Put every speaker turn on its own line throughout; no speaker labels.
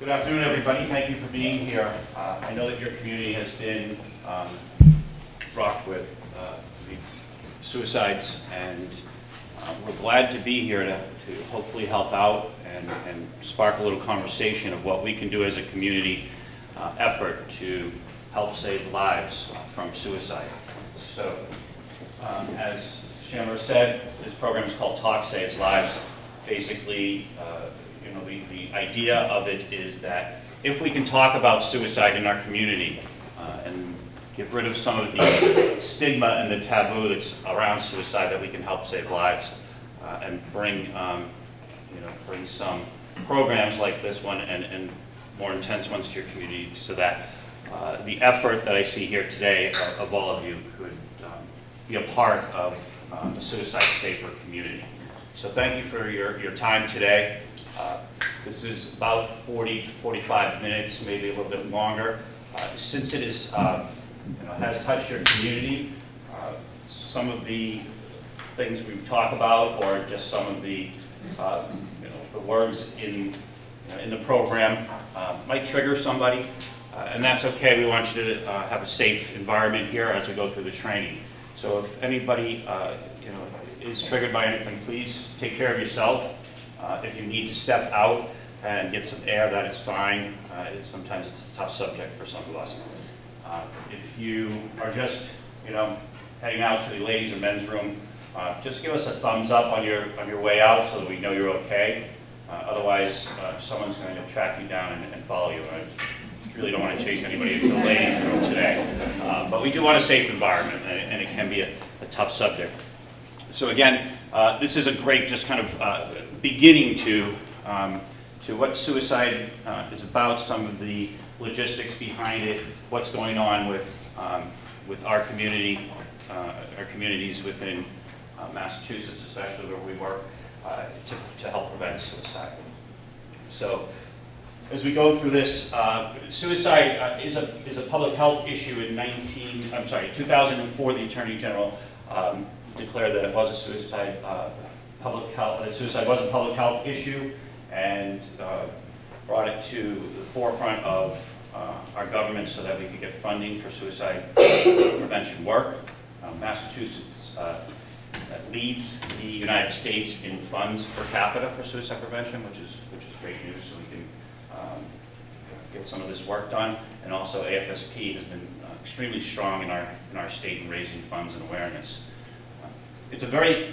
Good afternoon, everybody. Thank you for being here. Uh, I know that your community has been um, rocked with uh, suicides, and uh, we're glad to be here to to hopefully help out and and spark a little conversation of what we can do as a community uh, effort to help save lives uh, from suicide. So, um, as Chandler said, this program is called Talk Saves Lives. Basically, uh, you know, the, the idea of it is that if we can talk about suicide in our community uh, and get rid of some of the stigma and the taboo that's around suicide, that we can help save lives uh, and bring, um, you know, bring some programs like this one and, and more intense ones to your community so that uh, the effort that I see here today of, of all of you could um, be a part of um, a suicide safer community. So thank you for your, your time today. Uh, This is about 40 to 45 minutes, maybe a little bit longer. Uh, Since it is, uh, you know, has touched your community, uh, some of the things we talk about or just some of the, uh, you know, the words in, you know, in the program uh, might trigger somebody, and that's okay. We want you to have a safe environment here as we go through the training. So if anybody, is triggered by anything, please take care of yourself. Uh, If you need to step out and get some air, that is fine. Uh, it's- Sometimes it's a tough subject for some of us. Uh, If you are just, you know, heading out to the ladies and men's room, uh, just give us a thumbs up on your, on your way out so that we know you're okay. Uh, Otherwise, uh, someone's going to track you down and- and follow you. I really don't want to chase anybody into the ladies' room today. Uh, But we do want a safe environment, and and it can be a a tough subject. So again, uh, this is a great just kind of uh, beginning to, um, to what suicide uh, is about, some of the logistics behind it, what's going on with, um, with our community, uh, our communities within uh, Massachusetts, especially where we work, uh, to, to help prevent suicide. So as we go through this, uh, suicide uh, is a, is a public health issue in 19, I'm sorry, 2004, the Attorney General um, declared that it was a suicide, uh, public health, suicide was a public health issue and uh, brought it to the forefront of uh, our government so that we could get funding for suicide prevention work. Um, Massachusetts uh, leads the United States in funds per capita for suicide prevention, which is, which is great news, so we can um, get some of this work done. And also AFSP has been uh, extremely strong in our, in our state in raising funds and awareness. It's a very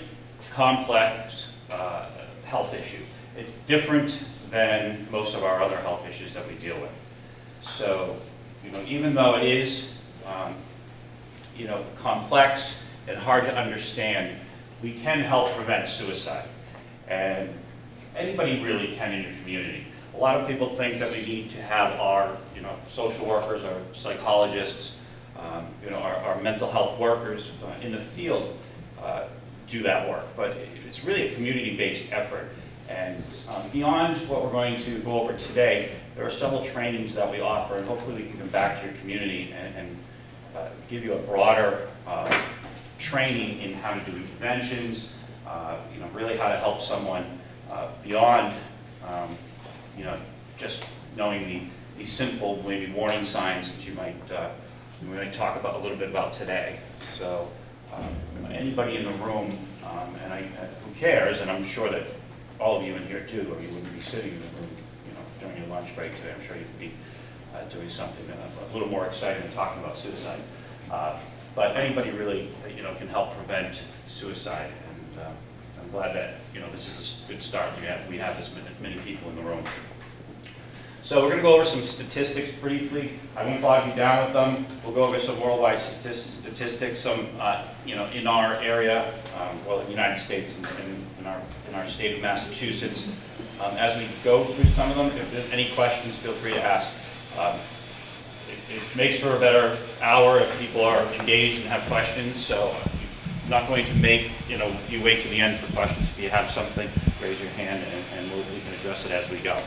complex uh, health issue. It's different than most of our other health issues that we deal with. So, you know, even though it is, um, you know, complex and hard to understand, we can help prevent suicide. And anybody really can in your community. A lot of people think that we need to have our, you know, social workers our psychologists, um, you know, our, our mental health workers uh, in the field uh, do that work. But it's really a community-based effort. And um, beyond what we're going to go over today, there are several trainings that we offer, and hopefully we can come back to your community and, and uh, give you a broader uh, training in how to do interventions, uh, you know, really how to help someone uh, beyond, um, you know, just knowing the, the simple, maybe warning signs that you might, uh, we might talk about a little bit about today. So um, anybody in the room, um, and I, uh, who cares, and I'm sure that all of you in here do, or you wouldn't be sitting in the room, you know, during your lunch break today. I'm sure you'd be uh, doing something uh, a little more exciting than talking about suicide. Uh, But anybody really, you know, can help prevent suicide, and uh, I'm glad that, you know, this is a good start. We have, we have many, many people in the room. So we're going to go over some statistics briefly. I won't bog you down with them. We'll go over some worldwide statistics, some, uh, you know, in our area, um, well, in the United States and and in our, in our state of Massachusetts. Um, As we go through some of them, if there's any questions, feel free to ask. Um, It it makes for a better hour if people are engaged and have questions, so I'm not going to make, you know, you wait to the end for questions. If you have something, raise your hand and and we'll- we can address it as we go.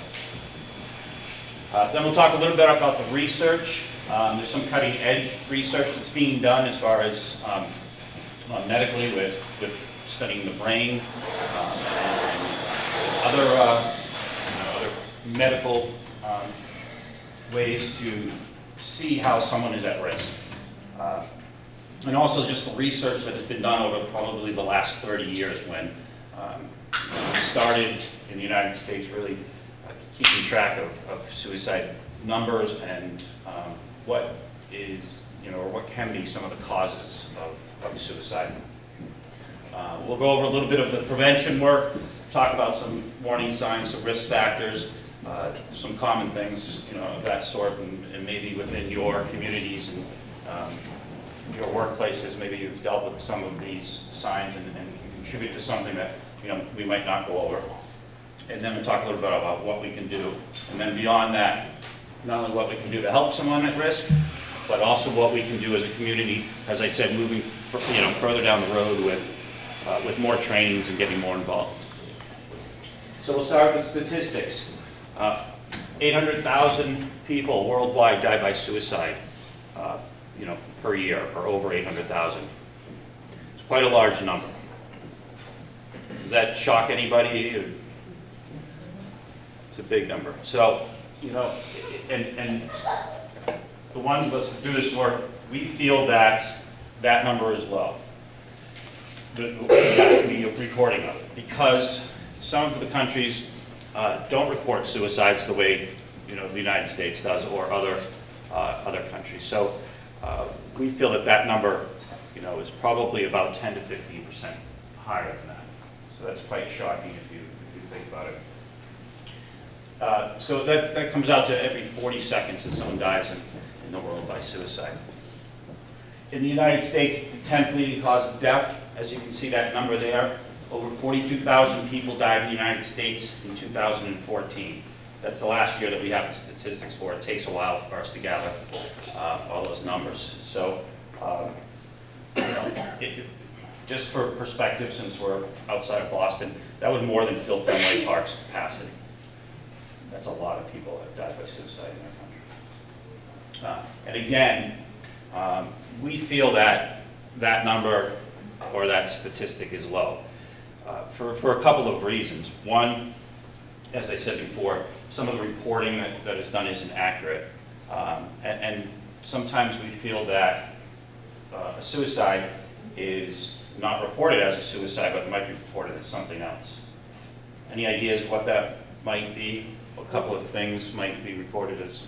Uh, Then we'll talk a little bit about the research. Um, There's some cutting edge research that's being done as far as um, uh, medically with, with studying the brain um, and other, uh, you know, other medical um, ways to see how someone is at risk. Uh, And also just the research that has been done over probably the last 30 years when um, started in the United States really keeping track of, of suicide numbers and um, what is, you know, or what can be some of the causes of, of suicide. Uh, We'll go over a little bit of the prevention work, talk about some warning signs, some risk factors, uh, some common things, you know, of that sort, and and maybe within your communities and um, your workplaces, maybe you've dealt with some of these signs and and can contribute to something that, you know, we might not go over. And then we'll talk a little bit about what we can do. And then beyond that, not only what we can do to help someone at risk, but also what we can do as a community, as I said, moving, you know, further down the road with, uh, with more trainings and getting more involved. So we'll start with statistics. Uh, 800,000 people worldwide die by suicide, uh, you know, per year, or over 800,000. It's quite a large number. Does that shock anybody? It's a big number. So, you know, and, and the one of us who do this work, we feel that that number is low. The- That can recording of it, because some of the countries uh, don't report suicides the way, you know, the United States does, or other, uh, other countries. So uh, we feel that that number, you know, is probably about 10 to 15 percent higher than that. So that's quite shocking if you, if you think about it. Uh, So that, that comes out to every 40 seconds that someone dies in, in the world by suicide. In the United States, it's the 10th leading cause of death. As you can see that number there, over 42,000 people died in the United States in 2014. That's the last year that we have the statistics for. It takes a while for us to gather uh, all those numbers. So, um, you know, it- just for perspective, since we're outside of Boston, that would more than fill Fenway Park's capacity. That's a lot of people that died by suicide in our country. Uh, And again, um, we feel that that number or that statistic is low uh, for, for a couple of reasons. One, as I said before, some of the reporting that, that is done isn't accurate. Um, And, and sometimes we feel that uh, a suicide is not reported as a suicide, but might be reported as something else. Any ideas of what that might be? A couple of things might be reported as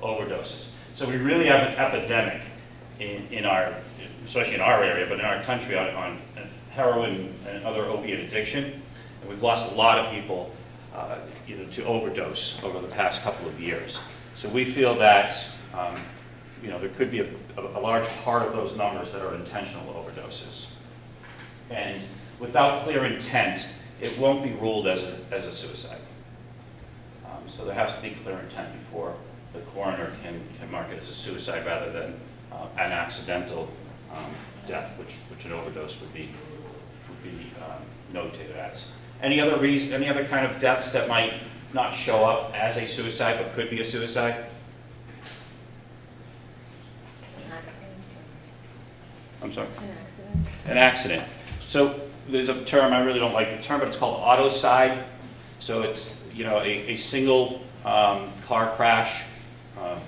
overdoses. So we really have an epidemic in, in our, especially in our area, but in our country on, on heroin and other opiate addiction. And we've lost a lot of people, uh, you know, to overdose over the past couple of years. So we feel that, um, you know, there could be a, a large part of those numbers that are intentional overdoses. And without clear intent, it won't be ruled as a, as a suicide. So there has to be clear intent before the coroner can, can mark it as a suicide rather than uh, an accidental um, death, which, which an overdose would be, would be um, notated as. Any other reason, any other kind of deaths that might not show up as a suicide but could be a suicide?
An accident.
I'm sorry?
An accident.
An accident. So there's a term, I really don't like the term, but it's called autocide. So it's, you know, a, a single um, car crash, uh,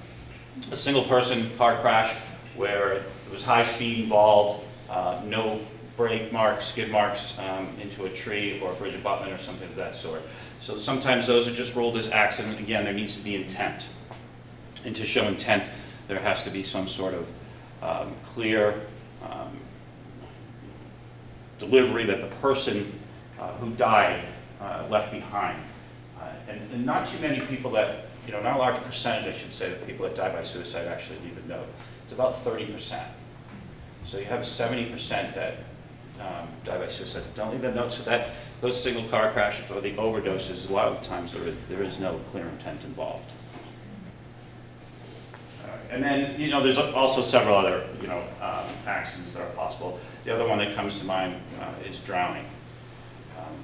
a single person car crash where it was high speed involved, uh, no brake marks, skid marks um, into a tree or a bridge abutment or something of that sort. So sometimes those are just ruled as accident. Again, there needs to be intent. And to show intent, there has to be some sort of um, clear um, delivery that the person uh, who died uh, left behind. Uh, And and not too many people that, you know, not a large percentage, I should say, of people that die by suicide actually leave a note. It's about 30%. So you have 70% that um, die by suicide that don't leave a note. So that, those single car crashes or the overdoses, a lot of times there is, there is no clear intent involved. And then, you know, there's also several other, you know, um, accidents that are possible. The other one that comes to mind uh, is drowning. Um,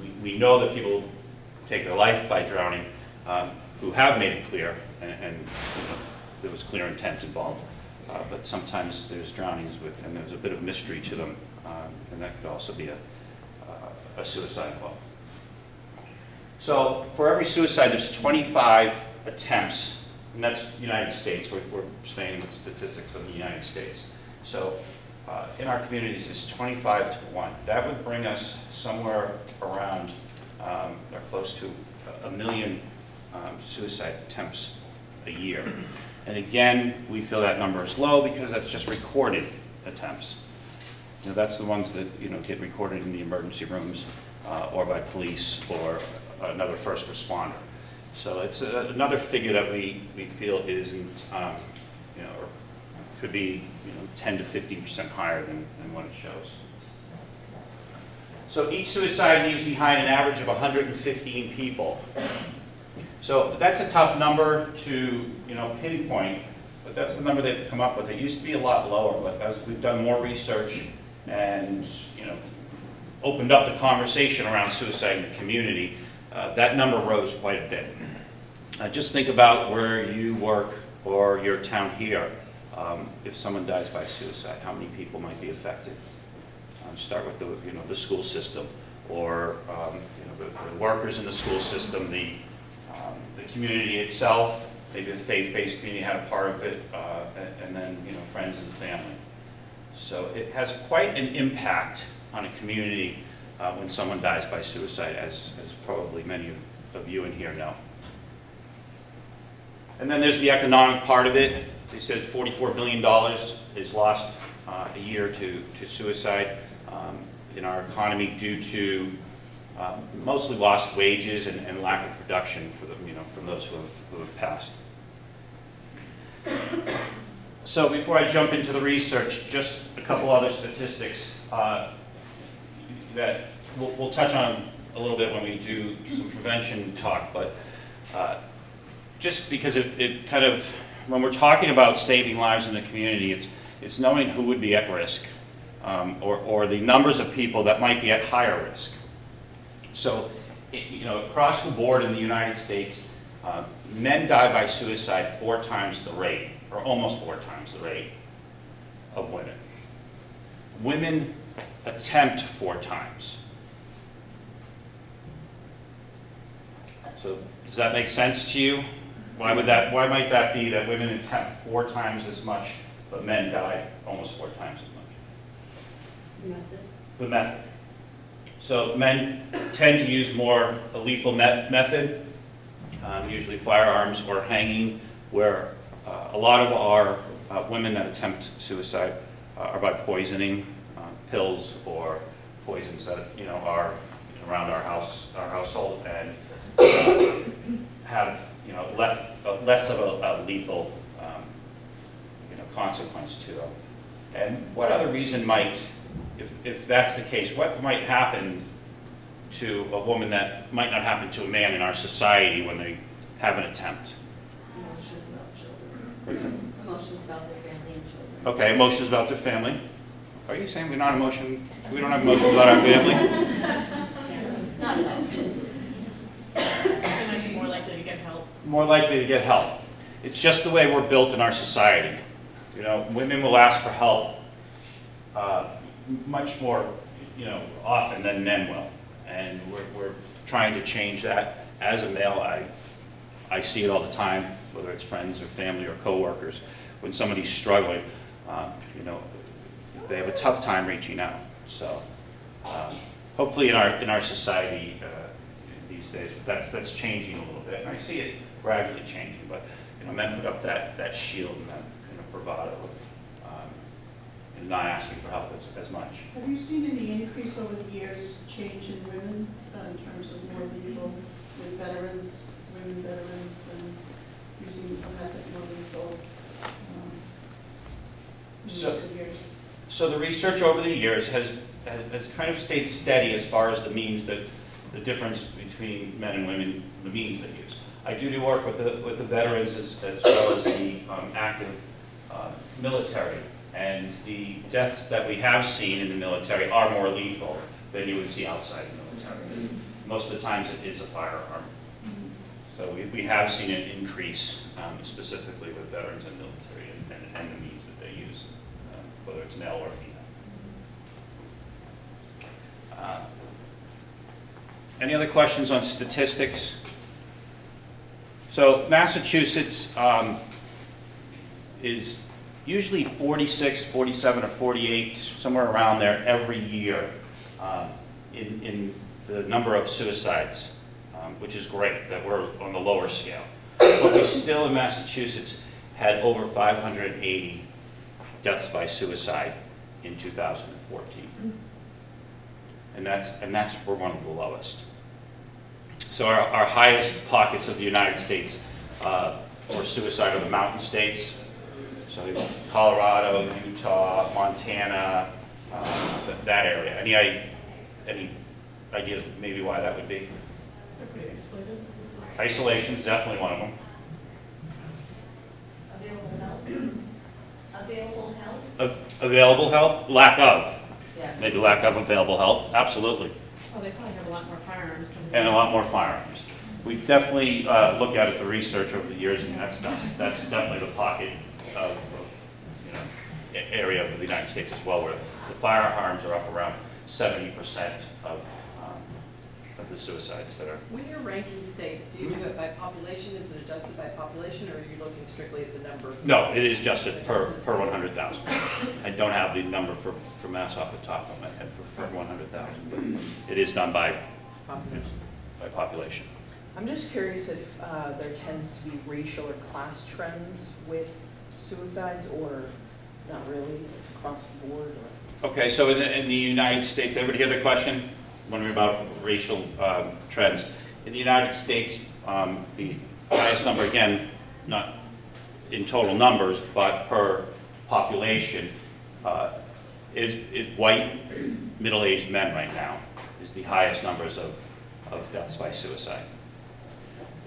We we know that people take their life by drowning um, who have made it clear, and, and, you know, there was clear intent involved. Uh, But sometimes there's drownings with, and there's a bit of mystery to them, um, and that could also be a uh, a suicide involved. So for every suicide, there's 25 attempts, and that's United States, we're, we're staying with statistics from the United States. So uh, in our communities, it's 25 to 1. That would bring us somewhere around, um, or close to a- million um, suicide attempts a year. And again, we feel that number is low because that's just recorded attempts. You know, that's the ones that, you know, get recorded in the emergency rooms uh, or by police or another first responder. So it's a- another figure that we, we feel isn't, um, you know, could be, you know, 10 to 15% higher than, than what it shows. So each suicide leaves behind an average of 115 people. So that's a tough number to, you know, pinpoint, but that's the number they've come up with. It used to be a lot lower, but as we've done more research and, you know, opened up the conversation around suicide in the community, uh, that number rose quite a bit. Uh, Just think about where you work or your town here. Um, If someone dies by suicide, how many people might be affected? Start with the, you know, the school system, or, um, you know, the- the workers in the school system, the, um, the community itself, maybe the faith-based community had a part of it, uh, and- and then, you know, friends and family. So it has quite an impact on a community uh, when someone dies by suicide, as, as probably many of, of you in here know. And then there's the economic part of it. They said $44 billion is lost uh, a year to, to suicide um, in our economy due to um, mostly lost wages and, and lack of production for them, you know, from those who have, who have passed. So before I jump into the research, just a couple other statistics uh, that we'll, we'll touch on a little bit when we do some prevention talk, but uh, just because it, it kind of, when we're talking about saving lives in the community, it's, it's knowing who would be at risk, um, or, or the numbers of people that might be at higher risk. So, you know, across the board in the United States, uh, men die by suicide four times the rate, or almost four times the rate of women. Women attempt four times. So does that make sense to you? Why would that, why might that be that women attempt four times as much, but men die almost four times as? The method. So men tend to use more a lethal me- method, um, usually firearms or hanging, where uh, a lot of our uh, women that attempt suicide uh, are by poisoning uh, pills or poisons that you know are around our house, our household, and uh, have you know left, uh, less of a, a lethal um, you know consequence to them. And what other reason might, if, if that's the case, what might happen to a woman that might not happen to a man in our society when they have an attempt?
Emotions about children.
What's that?
Emotions about their family and children.
Okay, emotions about their family. Are you saying we're not emotion, we don't have emotions about our family?
Not at all.
They more likely to get help.
More likely to get help. It's just the way we're built in our society. You know, women will ask for help uh, much more, you know, often than men will. And we're, we're trying to change that. As a male, I, I see it all the time, whether it's friends or family or coworkers. When somebody's struggling, um, you know, they have a tough time reaching out. So um, hopefully in our, in our society uh, these days, that's, that's changing a little bit. And I see it gradually changing, but, you know, men put up that, that shield and that kind of bravado and not asking for help as, as much.
Have you seen any increase over the years, change in women uh, in terms of more lethal with veterans, women veterans, and using a method more lethal um, in
So-
recent years?
So the research over the years has, has kind of stayed steady as far as the means that, the difference between men and women, the means they use. I do do work with the, with the veterans as, as well as the um, active uh, military. And the deaths that we have seen in the military are more lethal than you would see outside the military. Most of the times it is a firearm. So we, we have seen an increase um, specifically with veterans and military and, and- and the means that they use, um, whether it's male or female. Uh, Any other questions on statistics? So Massachusetts um, is usually 46, 47, or 48, somewhere around there every year um, in, in the number of suicides, um, which is great that we're on the lower scale. But we still in Massachusetts had over 580 deaths by suicide in 2014. And that's, and that's, we're one of the lowest. So our, our highest pockets of the United States uh, for suicide are the mountain states. So Colorado, Utah, Montana, uh, th- that area. Any, any ideas maybe why that would be? Isolation is definitely one of them.
Available help? Available help?
A- Available help, lack of,
Yeah.
maybe lack of available help, absolutely.
Oh, they probably have a lot more firearms.
and a lot more firearms. We definitely uh, look at it, the research over the years, and that's, that's definitely the pocket of, of, you know, area of the United States as well, where the firearms are up around seventy percent of, um, of the suicides that are.
When you're ranking states, do you do it by population? Is it adjusted by population, or are you looking strictly at the numbers?
No, it is just at per, per one hundred thousand. I don't have the number for, for Mass off the top of my head for, per one hundred thousand, but it is done by,
Population.
by population.
I'm just curious if uh, there tends to be racial or class trends with suicides, or not really, it's across the board, or?
Okay, so in the, in the United States, everybody hear the question? Wondering about racial um, trends. In the United States, um, the highest number, again, not in total numbers, but per population, uh, is, is white, middle-aged men right now, is the highest numbers of, of deaths by suicide.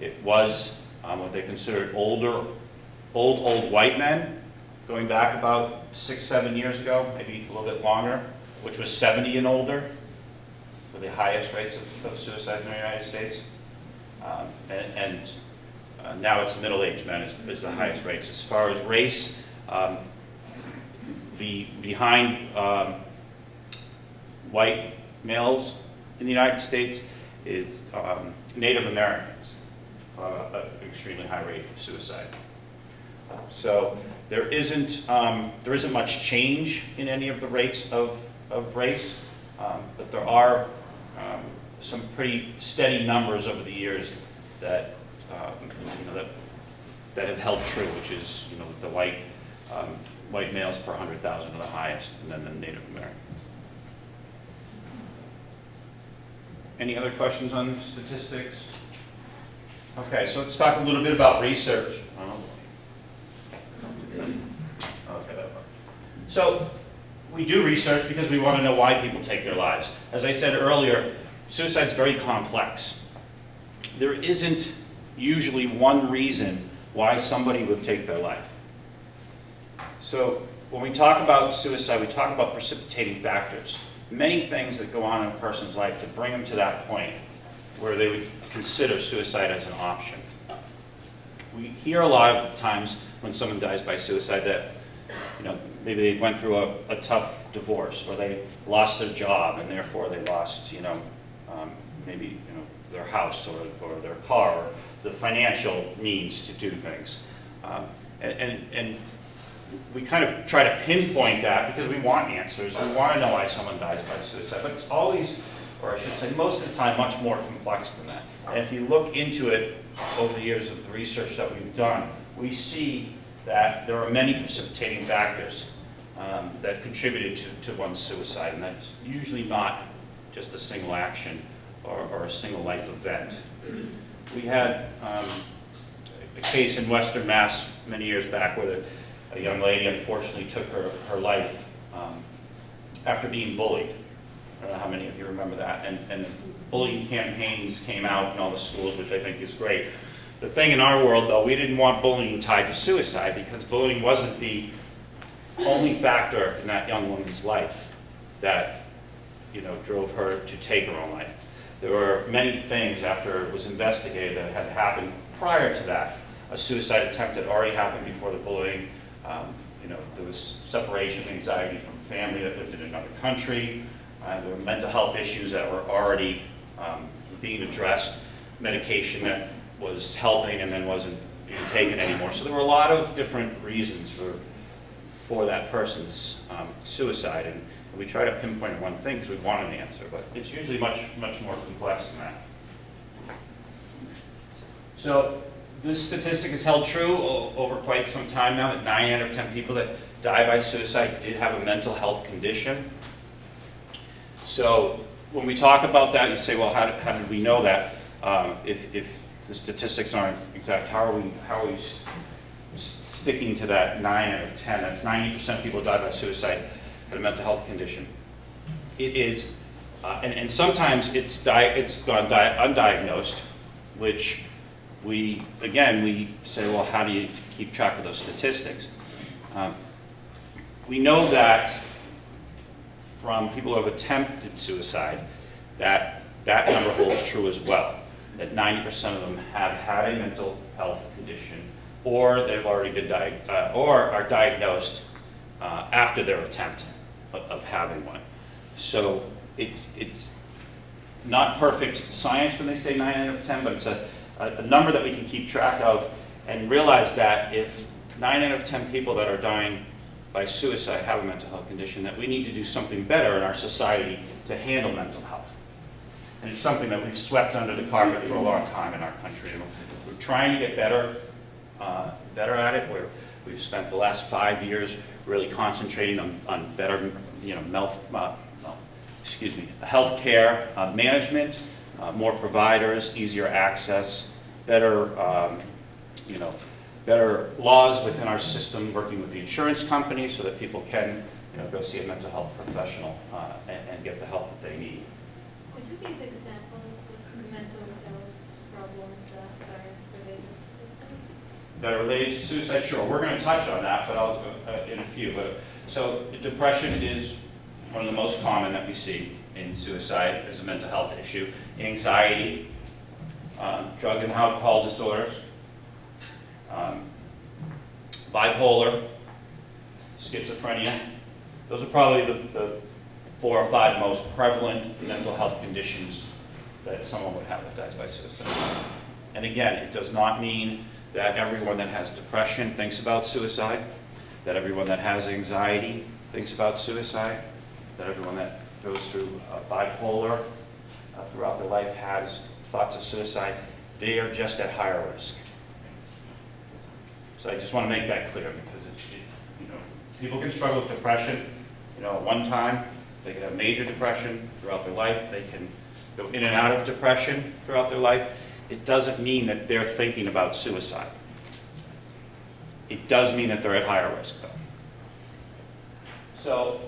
It was um, what they considered older, old, old white men, going back about six, seven years ago, maybe a little bit longer, which was 70 and older, were the highest rates of, of suicide in the United States. Um, and and uh, now it's middle-aged men is, is the highest rates. As far as race, um, the behind um, white males in the United States is um, Native Americans, uh, an extremely high rate of suicide. So there isn't, um, there isn't much change in any of the rates of, of race, um, but there are um, some pretty steady numbers over the years that, um, you know, that, that have held true, which is, you know, the white, um, white males per 100,000 are the highest, and then the Native Americans. Any other questions on statistics? Okay, so let's talk a little bit about research. Okay, that worked. So, we do research because we want to know why people take their lives. As I said earlier, suicide's very complex. There isn't usually one reason why somebody would take their life. So, when we talk about suicide, we talk about precipitating factors. Many things that go on in a person's life to bring them to that point where they would consider suicide as an option. We hear a lot of times when someone dies by suicide that, you know, maybe they went through a, a tough divorce or they lost their job and therefore they lost, you know, um, maybe, you know, their house or, or their car, or the financial means to do things. Um, and, and, and we kind of try to pinpoint that because we want answers. We want to know why someone dies by suicide. But it's always, or I should say most of the time, much more complex than that. And if you look into it over the years of the research that we've done, we see that there are many precipitating factors um, that contributed to, to one's suicide. And that's usually not just a single action or, or a single life event. We had um, a case in Western Mass many years back where the, a young lady unfortunately took her, her life um, after being bullied. I don't know how many of you remember that. And, and bullying campaigns came out in all the schools, which I think is great. The thing in our world, though, we didn't want bullying tied to suicide because bullying wasn't the only factor in that young woman's life that, you know, drove her to take her own life. There were many things after it was investigated that had happened prior to that. A suicide attempt had already happened before the bullying. Um, you know, there was separation anxiety from family that lived in another country. Uh, there were mental health issues that were already um, being addressed. Medication that was helping and then wasn't being taken anymore. So there were a lot of different reasons for, for that person's um, suicide. And we try to pinpoint one thing because we want an answer, but it's usually much, much more complex than that. So this statistic is held true over quite some time now, that nine out of 10 people that die by suicide did have a mental health condition. So when we talk about that, you say, well, how did, how did we know that? Um, If, if the statistics aren't exact, how are we, how are we sticking to that nine out of 10? That's 90% of people die by suicide had a mental health condition. It is, uh, and, and sometimes it's di, it's gone di, undiagnosed, which we, again, we say, well, how do you keep track of those statistics? Um, We know that from people who have attempted suicide, that that number holds true as well. That 90% of them have had a mental health condition, or they've already been uh, or are diagnosed uh, after their attempt of, of having one. So it's, it's not perfect science when they say nine out of 10, but it's a, a, number that we can keep track of and realize that if nine out of 10 people that are dying by suicide have a mental health condition, that we need to do something better in our society to handle mental health. And it's something that we've swept under the carpet for a long time in our country. We're trying to get better, uh, better at it. We're, we've spent the last five years really concentrating on, on better, you know, mel, uh, excuse me, healthcare uh, management, uh, more providers, easier access, better, um, you know, better laws within our system, working with the insurance companies so that people can, you know, go see a mental health professional uh, and, and get the help that they need.
Examples of mental health problems that are related to suicide?
that are related to suicide, sure, we're going to touch on that, but I'll, uh, in a few. But, so depression is one of the most common that we see in suicide as a mental health issue. Anxiety, um, drug and alcohol disorders, um, bipolar, schizophrenia. Those are probably the, the four or five most prevalent mental health conditions that someone would have that dies by suicide. And again, it does not mean that everyone that has depression thinks about suicide, that everyone that has anxiety thinks about suicide, that everyone that goes through uh, bipolar uh, throughout their life has thoughts of suicide. They are just at higher risk. So I just want to make that clear because it, you know, people can struggle with depression, you know, at one time. They can have major depression throughout their life. They can go in and out of depression throughout their life. It doesn't mean that they're thinking about suicide. It does mean that they're at higher risk, though. So,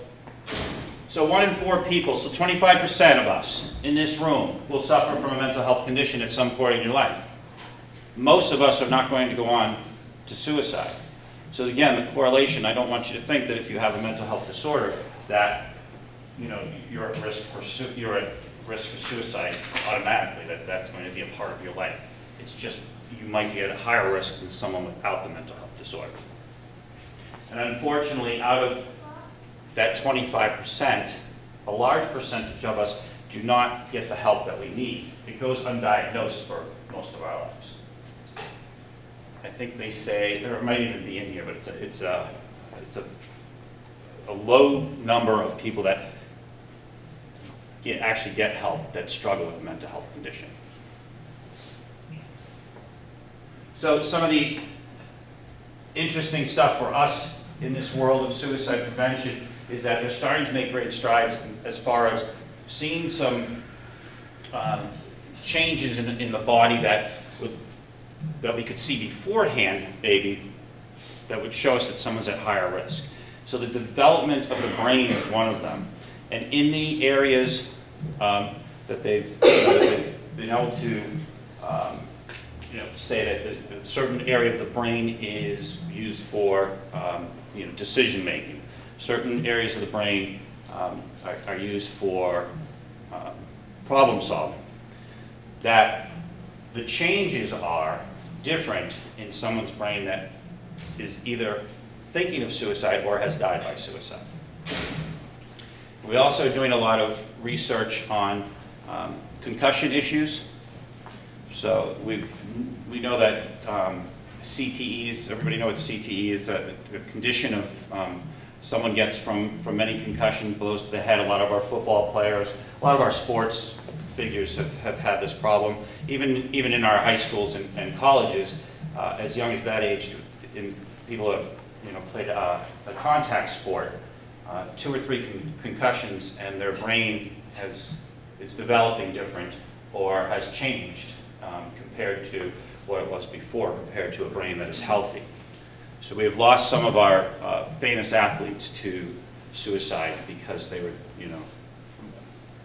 so one in four people, so 25% of us in this room will suffer from a mental health condition at some point in your life. Most of us are not going to go on to suicide. So again, the correlation, I don't want you to think that if you have a mental health disorder, that, you know, you're at risk for, you're at risk for suicide automatically, that that's going to be a part of your life. It's just, you might be at a higher risk than someone without the mental health disorder. And unfortunately, out of that 25%, a large percentage of us do not get the help that we need. It goes undiagnosed for most of our lives. I think they say, or it might even be in here, but it's a, it's a, it's a, a low number of people that get, actually get help that struggle with a mental health condition. So some of the interesting stuff for us in this world of suicide prevention is that they're starting to make great strides as far as seeing some um, changes in, in the body that would, that we could see beforehand, maybe, that would show us that someone's at higher risk. So the development of the brain is one of them. And in the areas um, that they've, you know, they've been able to um, you know, say that the, the certain area of the brain is used for, um, you know, decision making. Certain areas of the brain um, are, are used for um, problem solving. That the changes are different in someone's brain that is either thinking of suicide or has died by suicide. We're also doing a lot of research on um, concussion issues. So we've, we know that um, CTE, everybody know what CTE is, a a condition of, um, someone gets from, from many concussion blows to the head. A lot of our football players, a lot of our sports figures have, have had this problem. Even, even in our high schools and, and colleges, uh, as young as that age, in, people have, you know, played uh, a contact sport, uh, two or three con- concussions, and their brain has, is developing different or has changed um, compared to what it was before, compared to a brain that is healthy. So we have lost some of our uh, famous athletes to suicide because they were, you know,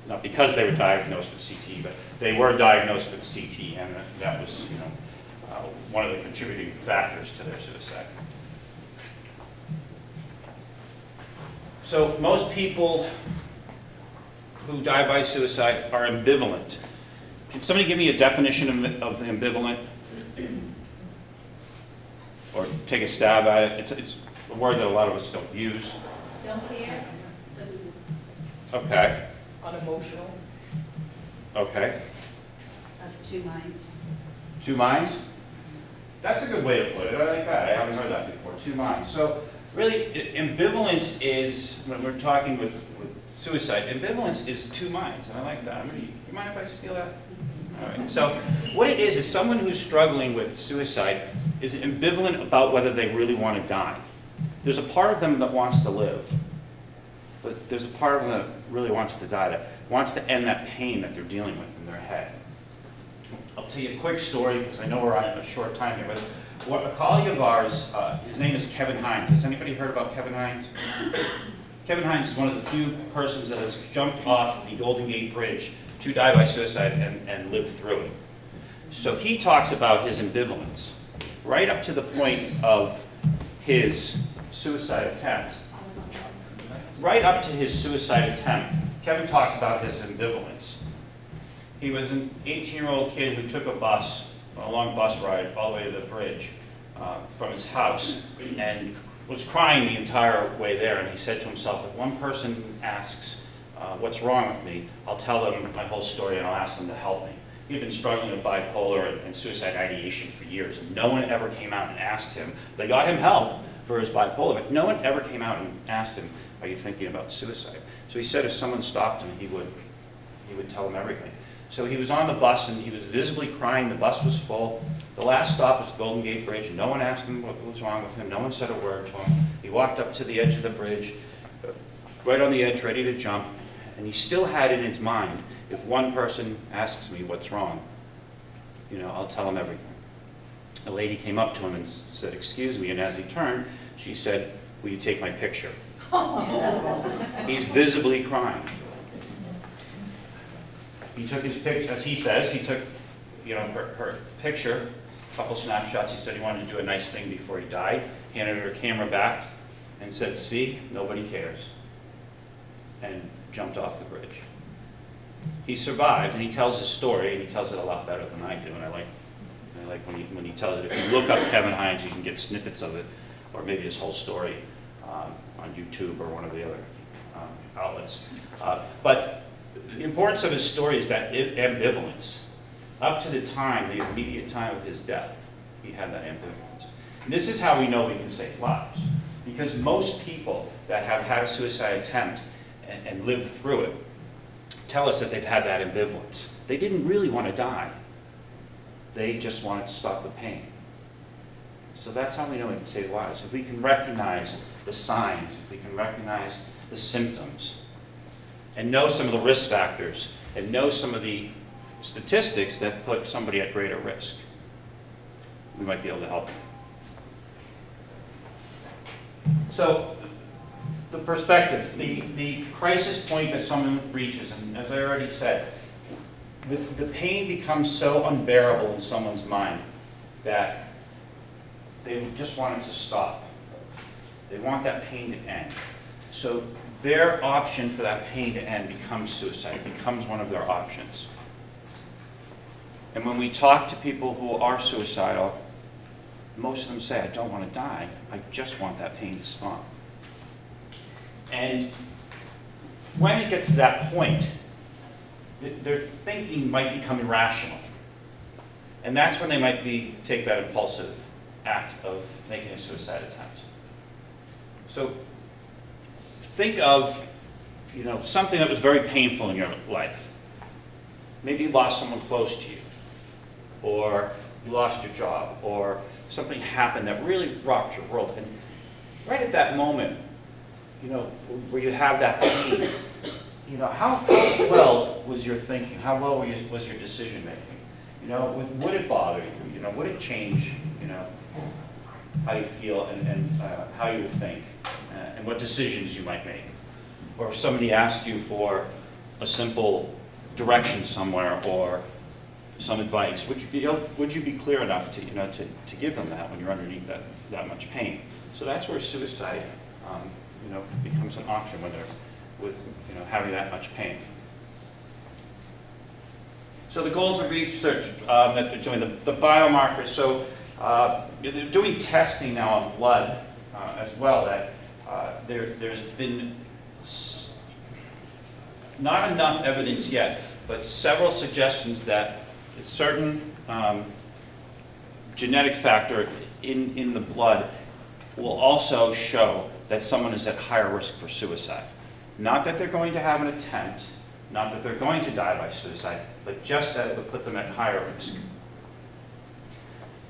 not because they were diagnosed with CT, but they were diagnosed with CT, and that was, you know, uh, one of the contributing factors to their suicide. So most people who die by suicide are ambivalent. Can somebody give me a definition of of ambivalent? Or take a stab at it? It's, it's a word that a lot of us don't use.
Don't care,
Okay,
Unemotional?
okay.
Of two minds.
Two minds? That's a good way to put it. I like that. I haven't heard that before. Two minds. So really, ambivalence is, when we're talking with, with suicide, ambivalence is two minds, and I like that. I'm gonna, you mind if I steal that? All right. So what it is, is someone who's struggling with suicide is ambivalent about whether they really want to die. There's a part of them that wants to live, but there's a part of them that really wants to die, that wants to end that pain that they're dealing with in their head. I'll tell you a quick story, because I know we're on a short time here, but what, a colleague of ours, uh, his name is Kevin Hines. Has anybody heard about Kevin Hines? Kevin Hines is one of the few persons that has jumped off the Golden Gate Bridge to die by suicide and, and lived through it. So he talks about his ambivalence, right up to the point of his suicide attempt. Right up to his suicide attempt, Kevin talks about his ambivalence. He was an 18-year-old kid who took a bus, a long bus ride, all the way to the bridge uh, from his house, and was crying the entire way there. And he said to himself, if one person asks, uh, what's wrong with me, I'll tell them my whole story and I'll ask them to help me. He'd been struggling with bipolar and, and suicide ideation for years, and no one ever came out and asked him. They got him help for his bipolar, but no one ever came out and asked him, are you thinking about suicide? So he said if someone stopped him, he would, he would tell them everything. So he was on the bus and he was visibly crying. The bus was full. The last stop was the Golden Gate Bridge. And no one asked him what was wrong with him. No one said a word to him. He walked up to the edge of the bridge, right on the edge, ready to jump. And he still had in his mind, if one person asks me what's wrong, you know, I'll tell him everything. A lady came up to him and said, excuse me, and as he turned, she said, will you take my picture? He's visibly crying. He took his picture, as he says, he took, you know, her, her picture, a couple snapshots. He said he wanted to do a nice thing before he died. Handed her camera back and said, see, nobody cares. And jumped off the bridge. He survived, and he tells his story, and he tells it a lot better than I do, and I like, I like when he, when he tells it. If you look up Kevin Hines, you can get snippets of it, or maybe his whole story um, on YouTube or one of the other um, outlets. Uh, But the importance of his story is that ambivalence. Up to the time, the immediate time of his death, he had that ambivalence. And this is how we know we can save lives. Because most people that have had a suicide attempt and, and lived through it tell us that they've had that ambivalence. They didn't really want to die. They just wanted to stop the pain. So that's how we know we can save lives. If we can recognize the signs, if we can recognize the symptoms, and know some of the risk factors, and know some of the statistics that put somebody at greater risk, we might be able to help. So, the perspective, the, the crisis point that someone reaches, and as I already said, the, the pain becomes so unbearable in someone's mind that they just want it to stop. They want that pain to end. So their option for that pain to end becomes suicide, it becomes one of their options. And when we talk to people who are suicidal, most of them say, I don't want to die, I just want that pain to stop. And when it gets to that point, th- their thinking might become irrational. And that's when they might be, take that impulsive act of making a suicide attempt. So think of, you know, something that was very painful in your life. Maybe you lost someone close to you, or you lost your job, or something happened that really rocked your world. And right at that moment, you know, where you have that pain, you know, how, how well was your thinking? How well you, was your decision making? You know, would, would it bother you? You know, would it change, you know, how you feel and, and uh, how you think, uh, and what decisions you might make? Or if somebody asked you for a simple direction somewhere or some advice, would you be, would you be clear enough to, you know, to, to give them that when you're underneath that, that much pain? So that's where suicide, um, you know, becomes an option when they're with, you know, having that much pain. So the goals of research um, that they're doing, the, the biomarkers, so uh, they're doing testing now on blood uh, as well, that uh, there, there's been not enough evidence yet, but several suggestions that a certain um, genetic factor in, in the blood will also show that someone is at higher risk for suicide. Not that they're going to have an attempt, not that they're going to die by suicide, but just that it would put them at higher risk.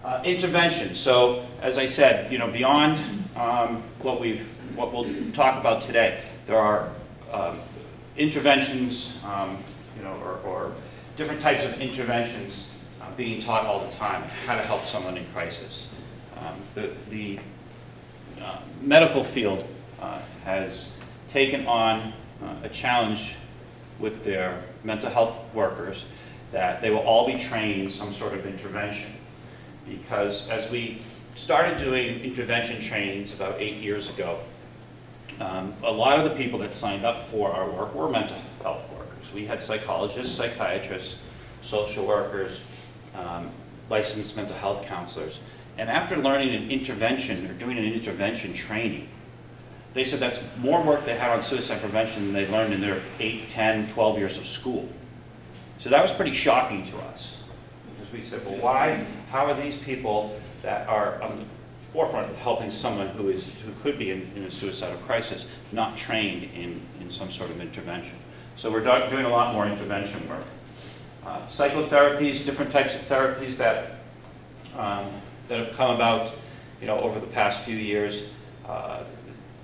Uh, intervention. So, as I said, you know, beyond um, what we've, what we'll talk about today, there are um, interventions, um, you know, or, or different types of interventions uh, being taught all the time, how to help someone in crisis. Um, the the uh, medical field uh, has taken on uh, a challenge with their mental health workers that they will all be trained in some sort of intervention. Because as we started doing intervention trainings about eight years ago, um, a lot of the people that signed up for our work were mental health workers. We had psychologists, psychiatrists, social workers, um, licensed mental health counselors. And after learning an intervention or doing an intervention training, they said that's more work they had on suicide prevention than they learned in their 8, 10, 12 years of school. So that was pretty shocking to us. Because we said, well, why, how are these people that are the forefront of helping someone who is, who could be in, in a suicidal crisis, not trained in, in some sort of intervention? So we're do- doing a lot more intervention work. Uh, psychotherapies, different types of therapies that, um, that have come about, you know, over the past few years. Uh,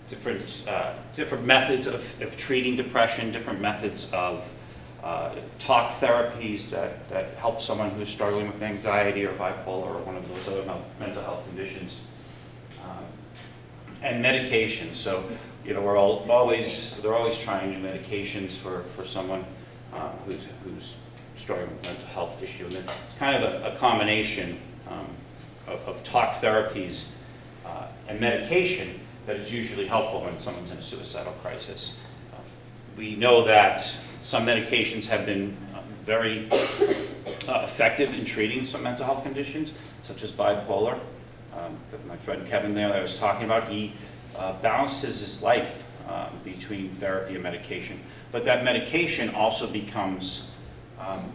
different, uh, different methods of, of treating depression, different methods of uh, talk therapies that, that help someone who's struggling with anxiety or bipolar or one of those other mental health conditions. And medication. So, you know, we're all, always, they're always trying new medications for, for someone uh, who's, who's struggling with mental health issue. And it's kind of a, a combination um, of, of talk therapies uh, and medication that is usually helpful when someone's in a suicidal crisis. Uh, We know that some medications have been um, very uh, effective in treating some mental health conditions, such as bipolar. Um, My friend Kevin there that I was talking about, he uh, balances his life um, between therapy and medication. But that medication also becomes, um,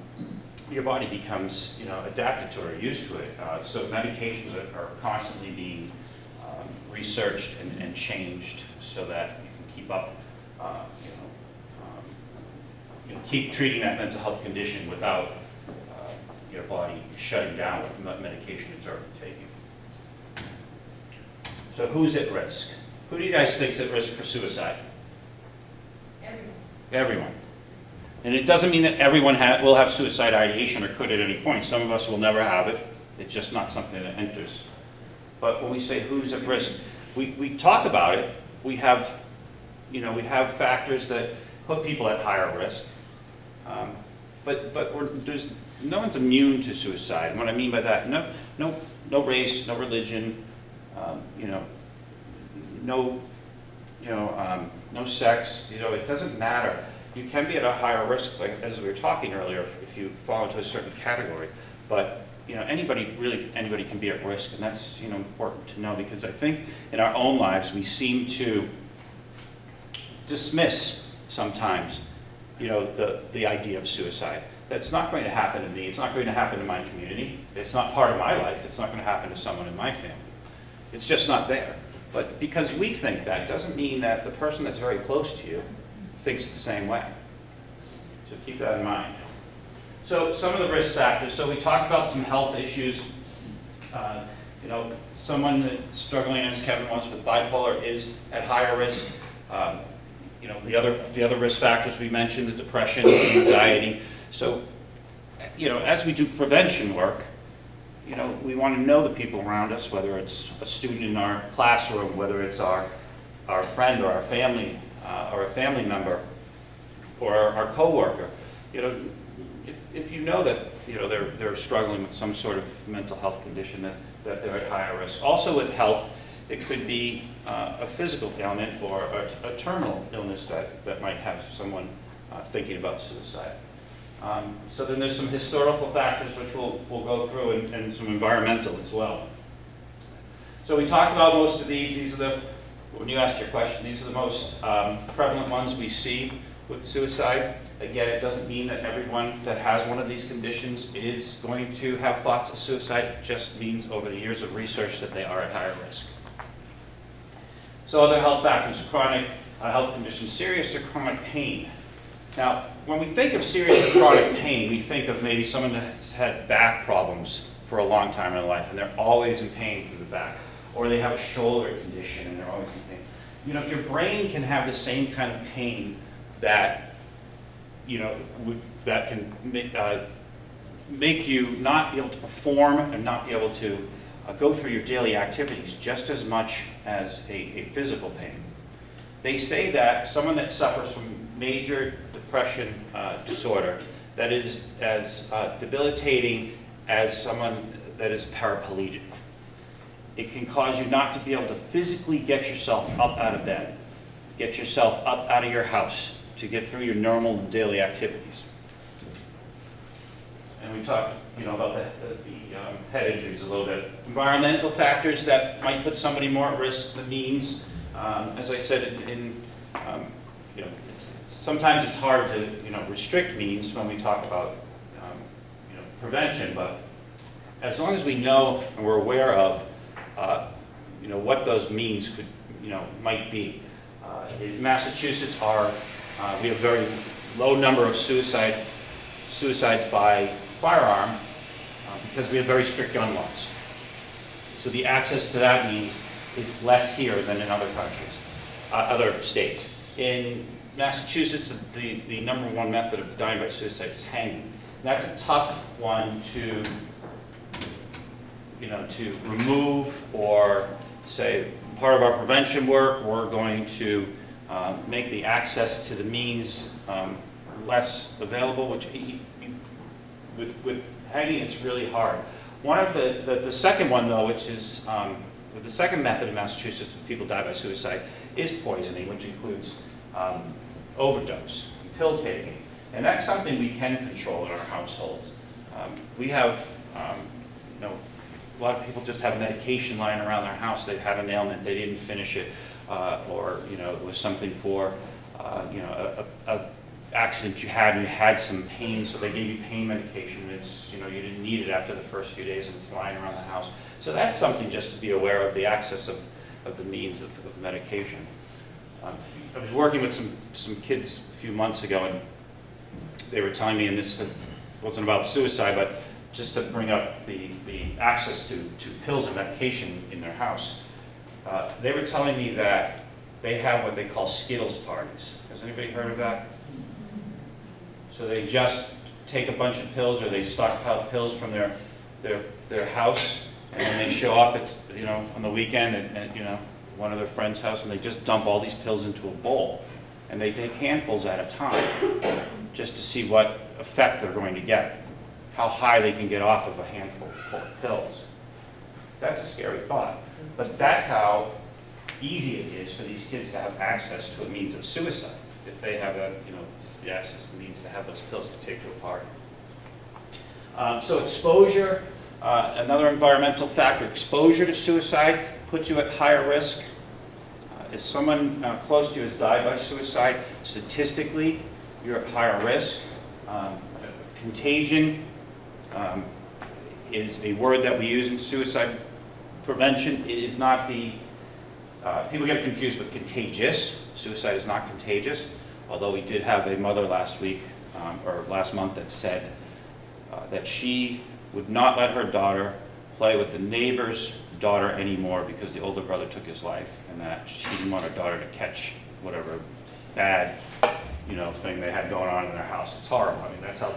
your body becomes, you know, adapted to it or used to it. Uh, So medications are are constantly being um, researched and, and changed so that you can keep up, uh, you know, um, you know, keep treating that mental health condition without uh, your body shutting down with medication it's already taking. So who's at risk? Who do you guys think's at risk for suicide?
Everyone.
Everyone. And it doesn't mean that everyone ha- will have suicide ideation or could at any point. Some of us will never have it. It's just not something that enters. But when we say who's at risk, we, we talk about it. We have, you know, we have factors that put people at higher risk. Um, but but we're, there's, no one's immune to suicide. And what I mean by that, no, no, no race, no religion, um, you know, no, you know, um, no sex, you know, it doesn't matter. You can be at a higher risk, like, as we were talking earlier, if- you fall into a certain category. But, you know, anybody, really, anybody can be at risk, and that's, you know, important to know, because I think in our own lives, we seem to dismiss sometimes, you know, the, the idea of suicide. That's not going to happen to me, it's not going to happen to my community, it's not part of my life, it's not going to happen to someone in my family. It's just not there. But because we think that, doesn't mean that the person that's very close to you thinks the same way. So keep that in mind. So some of the risk factors, so we talked about some health issues. Uh, You know, someone struggling, as Kevin was, with bipolar is at higher risk. Um, You know, the other, the other risk factors we mentioned, the depression, anxiety. So, you know, as we do prevention work, you know, we want to know the people around us, whether it's a student in our classroom, whether it's our, our friend or our family, uh, or a family member, or our our coworker. You know, if, if you know that, you know, they're, they're struggling with some sort of mental health condition, that, that they're at higher risk. Also with health, it could be uh, a physical ailment or a, a terminal illness that, that might have someone uh, thinking about suicide. Um, So then there's some historical factors which we'll, we'll go through and, and some environmental as well. So we talked about most of these, these are the, when you asked your question, these are the most um, prevalent ones we see with suicide. Again, it doesn't mean that everyone that has one of these conditions is going to have thoughts of suicide, it just means over the years of research that they are at higher risk. So other health factors, chronic uh, health conditions, serious or chronic pain. Now, when we think of serious chronic pain, we think of maybe someone that's had back problems for a long time in their life, and they're always in pain through the back. Or they have a shoulder condition, and they're always in pain. You know, your brain can have the same kind of pain that, you know, that can make, uh, make you not be able to perform and not be able to uh, go through your daily activities just as much as a, a physical pain. They say that someone that suffers from major depression uh, disorder that is as uh, debilitating as someone that is paraplegic. It can cause you not to be able to physically get yourself up out of bed, get yourself up out of your house to get through your normal daily activities. And we talked, you know, about the, the, the um, head injuries a little bit. Environmental factors that might put somebody more at risk, the means. Um, as I said, in, in um, you know, it's, it's, sometimes it's hard to, you know, restrict means when we talk about, um, you know, prevention, but as long as we know and we're aware of, uh, you know, what those means could, you know, might be. Uh, in Massachusetts, our, uh, we have very low number of suicide, suicides by firearm uh, because we have very strict gun laws. So the access to that means is less here than in other countries, uh, other states. In Massachusetts, the, the number one method of dying by suicide is hanging. That's a tough one to, you know, to remove or say, part of our prevention work, we're going to uh, make the access to the means um, less available, which y- y- with, with hanging, it's really hard. One of the, the, the second one though, which is, um, the second method in Massachusetts when people die by suicide is poisoning, which includes um, overdose, pill taking. And that's something we can control in our households. Um, we have, um, you know, a lot of people just have medication lying around their house. They've had an ailment, they didn't finish it, uh, or, you know, it was something for, uh, you know, a, a, accident you had and you had some pain, so they gave you pain medication. It's, you know, you didn't need it after the first few days and it's lying around the house. So that's something just to be aware of, the access of, of the means of, of medication. Um, I was working with some, some kids a few months ago and they were telling me, and this is, wasn't about suicide, but just to bring up the, the access to, to pills and medication in their house. Uh, they were telling me that they have what they call Skittles parties. Has anybody heard of that? So they just take a bunch of pills or they stockpile pills from their, their, their house and then they show up at, you know, on the weekend at, at, you know, one of their friend's house and they just dump all these pills into a bowl. And they take handfuls at a time just to see what effect they're going to get, how high they can get off of a handful of pills. That's a scary thought. But that's how easy it is for these kids to have access to a means of suicide, if they have a, you know, the access and means to have those pills to take to a party. Um, so exposure, uh, another environmental factor, exposure to suicide puts you at higher risk. Uh, if someone uh, close to you has died by suicide, statistically, you're at higher risk. Um, Contagion um, is a word that we use in suicide prevention. It is not the, uh, people get confused with contagious. Suicide is not contagious, although we did have a mother last week, um, or last month, that said uh, that she would not let her daughter play with the neighbor's daughter anymore because the older brother took his life, and that she didn't want her daughter to catch whatever bad, you know, thing they had going on in their house. It's horrible. I mean, that's how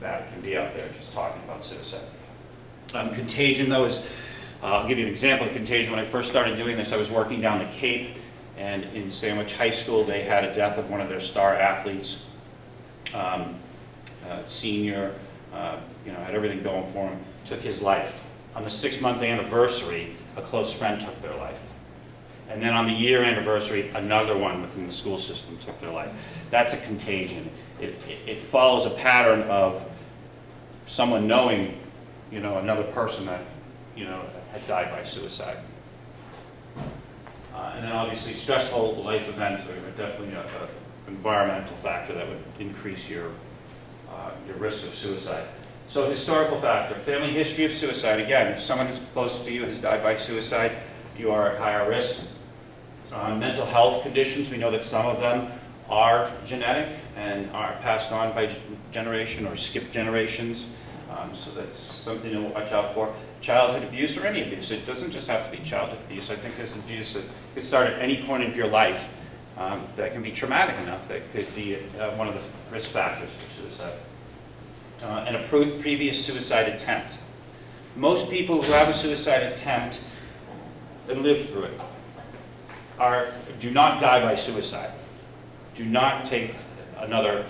bad it can be out there, just talking about suicide. Um, contagion, though, is, uh, I'll give you an example of contagion. When I first started doing this, I was working down the Cape, and in Sandwich High School, they had a death of one of their star athletes, um, uh, senior, uh, you know, had everything going for him, took his life. On the six-month anniversary, a close friend took their life. And then on the year anniversary, another one within the school system took their life. That's a contagion. It, it, it follows a pattern of someone knowing, you know, another person that, you know, had died by suicide. Uh, and then obviously stressful life events are definitely a, a environmental factor that would increase your, uh, your risk of suicide. So historical factor, family history of suicide. Again, if someone who's close to you has died by suicide, you are at higher risk. Uh, mental health conditions, we know that some of them are genetic and are passed on by generation or skip generations. Um, so that's something to watch out for. Childhood abuse or any abuse. It doesn't just have to be childhood abuse. I think there's abuse that could start at any point of your life um, that can be traumatic enough that could be uh, one of the risk factors for suicide. Uh, and a pre previous suicide attempt. Most people who have a suicide attempt and live through it are, do not die by suicide. Do not take another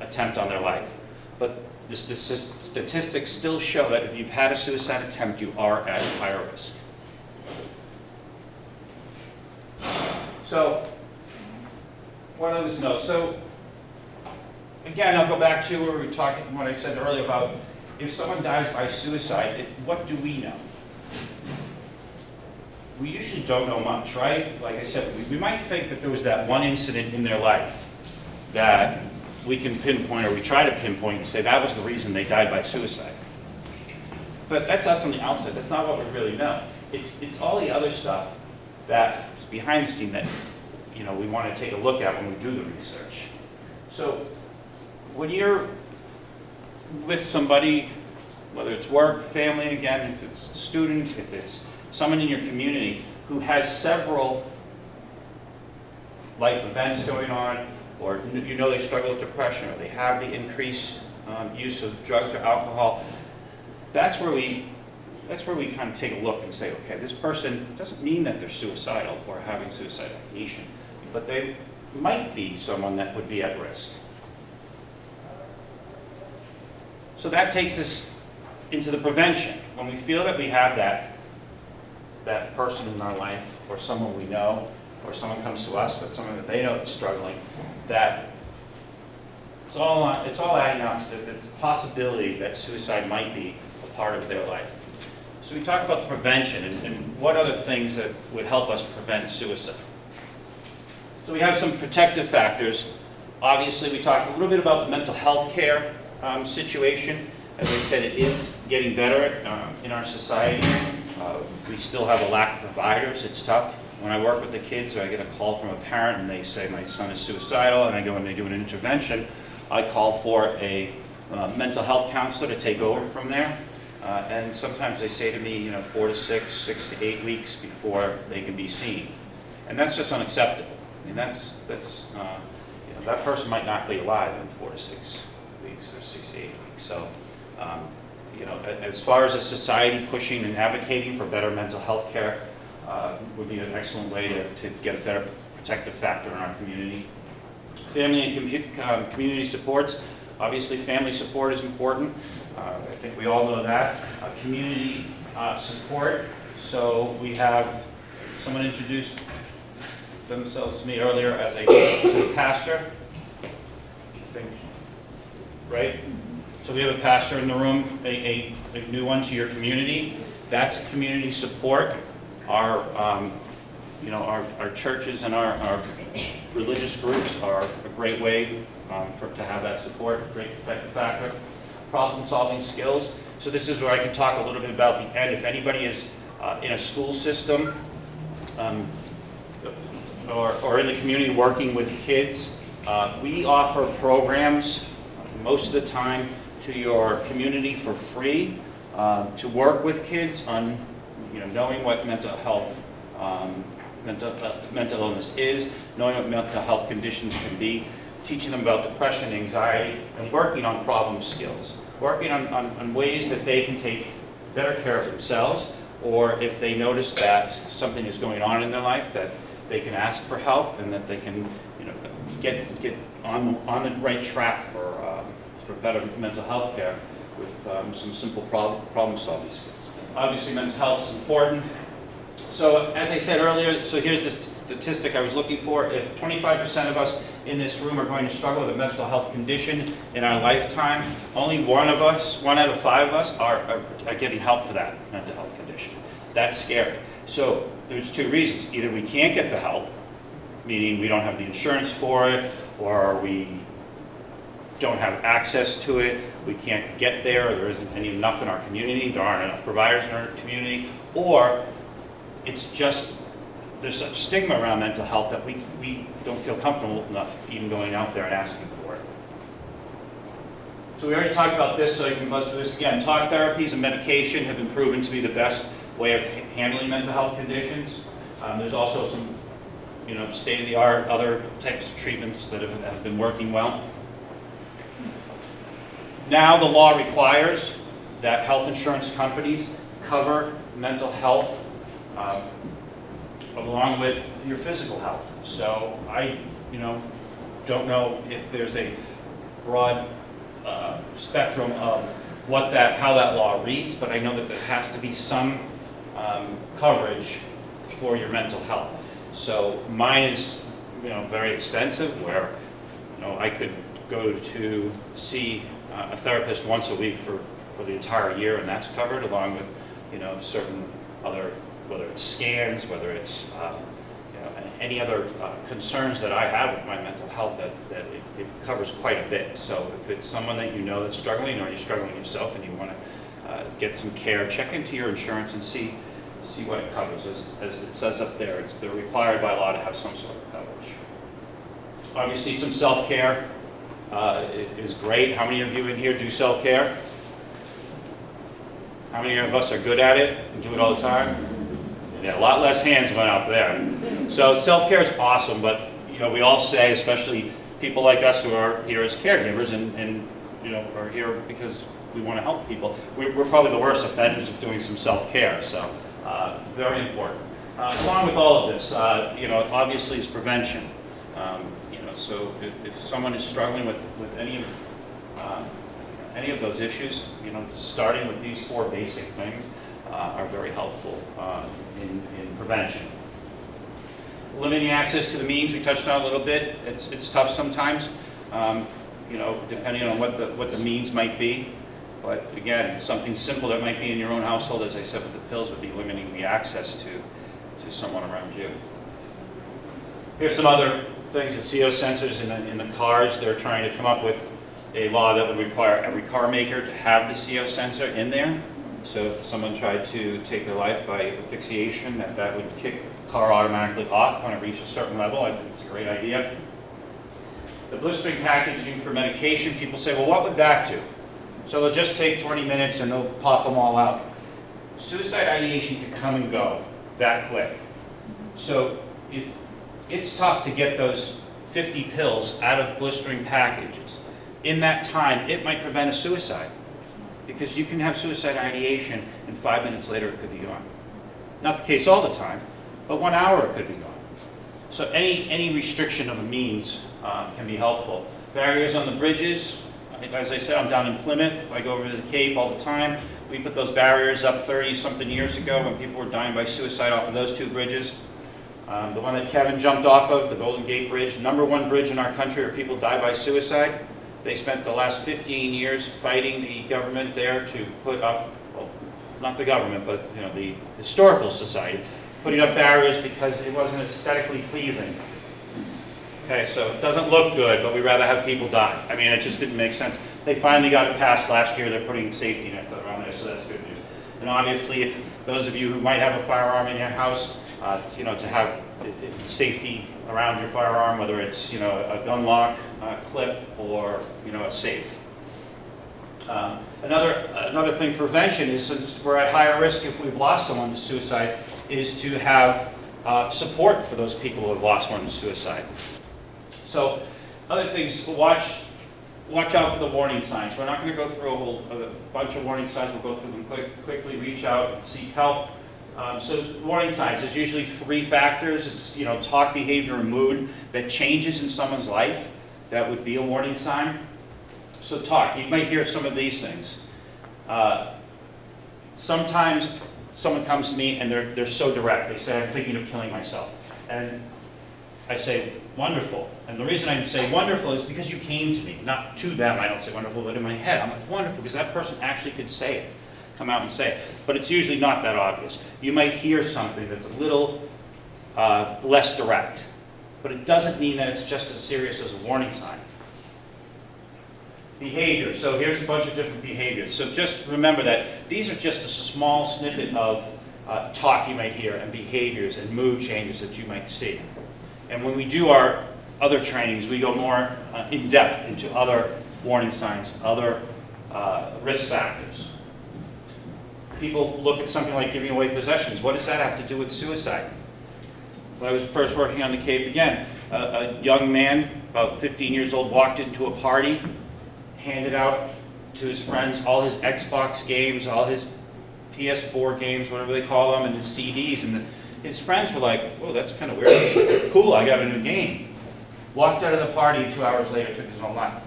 attempt on their life. But the statistics still show that if you've had a suicide attempt, you are at higher risk. So, what others know? So, again, I'll go back to where we were talking, what I said earlier about if someone dies by suicide, it, what do we know? We usually don't know much, right? Like I said, we, we might think that there was that one incident in their life that we can pinpoint, or we try to pinpoint and say that was the reason they died by suicide. But that's us on the outside. That's not what we really know. It's, it's all the other stuff that's behind the scene that you know, we want to take a look at when we do the research. So when you're with somebody, whether it's work, family, again, if it's a student, if it's someone in your community who has several life events going on, or you know they struggle with depression, or they have the increased um, use of drugs or alcohol, that's where we that's where we kind of take a look and say, okay, this person doesn't mean that they're suicidal or having suicidal ideation, but they might be someone that would be at risk. So that takes us into the prevention. When we feel that we have that, that person in our life, or someone we know, or someone comes to us, but someone that they know is struggling, that it's all, it's all adding up to the, the possibility that suicide might be a part of their life. So we talk about the prevention and, and what other things that would help us prevent suicide. So we have some protective factors. Obviously, we talked a little bit about the mental health care um, situation. As I said, it is getting better uh, in our society. Uh, we still have a lack of providers. It's tough when I work with the kids, or I get a call from a parent and they say my son is suicidal, and I go and they do an intervention, I call for a uh, mental health counselor to take over from there. Uh, and sometimes they say to me, you know, four to six, six to eight weeks before they can be seen. And that's just unacceptable. I mean, that's, that's uh, you know, that person might not be alive in four to six weeks or six to eight weeks. So, um, you know, as far as a society pushing and advocating for better mental health care, uh, would be an excellent way to, to get a better protective factor in our community. Family and um, community supports. Obviously, family support is important. Uh, I think we all know that. Uh, community uh, support. So we have someone introduced themselves to me earlier as a, as a pastor. Right? So we have a pastor in the room, a, a, a new one to your community. That's a community support. Our, um, you know, our, our churches and our, our religious groups are a great way um, for, to have that support, a great protective factor, problem-solving skills. So this is where I can talk a little bit about the end. If anybody is uh, in a school system, um, or, or in the community working with kids, uh, we offer programs most of the time to your community for free uh, to work with kids on, you know, knowing what mental health, um, mental, uh, mental illness is, knowing what mental health conditions can be, teaching them about depression, anxiety, and working on problem skills, working on, on, on ways that they can take better care of themselves, or if they notice that something is going on in their life, that they can ask for help and that they can, you know, get, get on, on the right track for, um, for better mental health care with um, some simple problem, problem solving skills. Obviously, mental health is important. So as I said earlier, so here's the statistic I was looking for. If 25% of us in this room are going to struggle with a mental health condition in our lifetime, only one of us, one out of five of us, are, are, are getting help for that mental health condition. That's scary. So there's two reasons. Either we can't get the help, meaning we don't have the insurance for it, or we don't have access to it, we can't get there, there isn't any enough in our community, there aren't enough providers in our community, or it's just, there's such stigma around mental health that we, we don't feel comfortable enough even going out there and asking for it. So we already talked about this, so I can buzz through this again. Talk therapies and medication have been proven to be the best way of handling mental health conditions. Um, there's also some, you know, state-of-the-art other types of treatments that have, have been working well. Now the law requires that health insurance companies cover mental health um, along with your physical health. So I, you know, don't know if there's a broad uh, spectrum of what that, how that law reads, but I know that there has to be some um, coverage for your mental health. So mine is, you know, very extensive where, you know, I could go to see a therapist once a week for, for the entire year and that's covered along with, you know, certain other, whether it's scans, whether it's, uh, you know, any other uh, concerns that I have with my mental health that, that it, it covers quite a bit. So if it's someone that you know that's struggling or you're struggling yourself and you want to uh, get some care, check into your insurance and see see what it covers. As, as it says up there, they're required by law to have some sort of coverage. Obviously, some self-care uh, is great. How many of you in here do self-care? How many of us are good at it and do it all the time? Yeah, a lot less hands went up there. So self-care is awesome, but, you know, we all say, especially people like us who are here as caregivers and, and you know, are here because we want to help people, we're, we're probably the worst offenders of doing some self-care, so, uh, very important. Uh, along with all of this, uh, you know, obviously is prevention. Um, so if, if someone is struggling with, with any of, uh, any of those issues, you know, starting with these four basic things uh, are very helpful uh, in, in prevention. Limiting access to the means, we touched on a little bit. It's, it's tough sometimes, um, you know, depending on what the, what the means might be. But again, something simple that might be in your own household, as I said with the pills, would be limiting the access to, to someone around you. Here's some other things, the CO sensors in the, in the cars, they're trying to come up with a law that would require every car maker to have the CO sensor in there. So if someone tried to take their life by asphyxiation, that that would kick the car automatically off when it reached a certain level. I think it's a great idea. The blistering packaging for medication, people say, well, what would that do? So they'll just take 20 minutes and they'll pop them all out. Suicide ideation can come and go that quick. So if it's tough to get those 50 pills out of blistering packages, in that time, it might prevent a suicide. Because you can have suicide ideation and five minutes later it could be gone. Not the case all the time, but one hour it could be gone. So any, any restriction of a means uh, can be helpful. Barriers on the bridges, as I said, I'm down in Plymouth, I go over to the Cape all the time. We put those barriers up 30-something years ago when people were dying by suicide off of those two bridges. Um, the one that Kevin jumped off of, the Golden Gate Bridge, number one bridge in our country where people die by suicide. They spent the last 15 years fighting the government there to put up, well, not the government, but you know the historical society, putting up barriers because it wasn't aesthetically pleasing. Okay, so it doesn't look good, but we'd rather have people die. I mean, it just didn't make sense. They finally got it passed last year, they're putting safety nets around there, so that's good news. And obviously, those of you who might have a firearm in your house, uh, you know, to have safety around your firearm, whether it's, you know, a gun lock, clip, or, you know, a safe. Um, Another, another thing, prevention is, since we're at higher risk if we've lost someone to suicide, is to have uh, support for those people who have lost one to suicide. So, other things, watch, watch out for the warning signs. We're not going to go through a whole, a bunch of warning signs, we'll go through them quick, quickly, reach out, seek help. Um, So warning signs, there's usually three factors. It's, you know, talk, behavior, and mood that changes in someone's life. That would be a warning sign. So talk, you might hear some of these things. Uh, Sometimes someone comes to me and they're, they're so direct. They say, I'm thinking of killing myself. And I say, wonderful. And the reason I say wonderful is because you came to me, not to them. I don't say wonderful, but in my head, I'm like, wonderful, because that person actually could say it, come out and say. But it's usually not that obvious. You might hear something that's a little uh, less direct, but it doesn't mean that it's just as serious as a warning sign. Behavior, so here's a bunch of different behaviors. So just remember that these are just a small snippet of uh, talk you might hear and behaviors and mood changes that you might see. And when we do our other trainings, we go more uh, in depth into other warning signs, other uh, risk factors. People look at something like giving away possessions. What does that have to do with suicide? When I was first working on the Cape again, a, a young man, about 15 years old, walked into a party, handed out to his friends all his Xbox games, all his PS4 games, whatever they call them, and his CDs. And the, his friends were like, whoa, that's kind of weird. cool, I got a new game. Walked out of the party, two hours later, took his own life.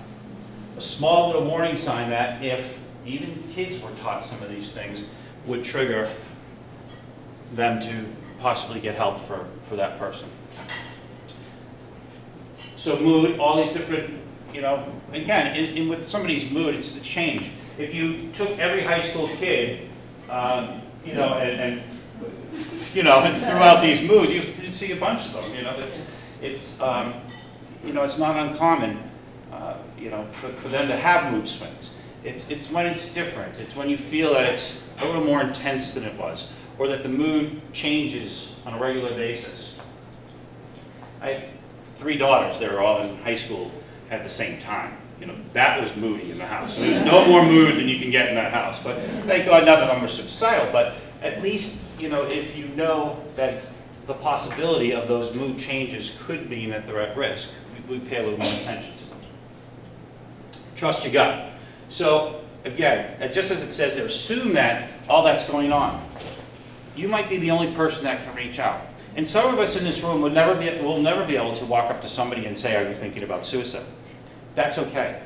A small little warning sign that if even kids were taught some of these things, would trigger them to possibly get help for, for that person. So mood, all these different, you know, again, in, in with somebody's mood, it's the change. If you took every high school kid, um, you know, and, and, you know, and threw out these moods, you'd, you'd see a bunch of them, you know, it's, it's, um, you know, it's not uncommon, uh, you know, for, for them to have mood swings. It's, it's when it's different. It's when you feel that it's a little more intense than it was, or that the mood changes on a regular basis. I had three daughters, they were all in high school at the same time. You know, that was moody in the house. There's no more mood than you can get in that house. But thank God of them were suicidal, but at least, you know, if you know that the possibility of those mood changes could mean that they're at risk, we, we pay a little more attention to them. Trust your gut. So, again, just as it says there, assume that all that's going on. You might be the only person that can reach out. And some of us in this room will never be, will never be able to walk up to somebody and say, are you thinking about suicide? That's okay.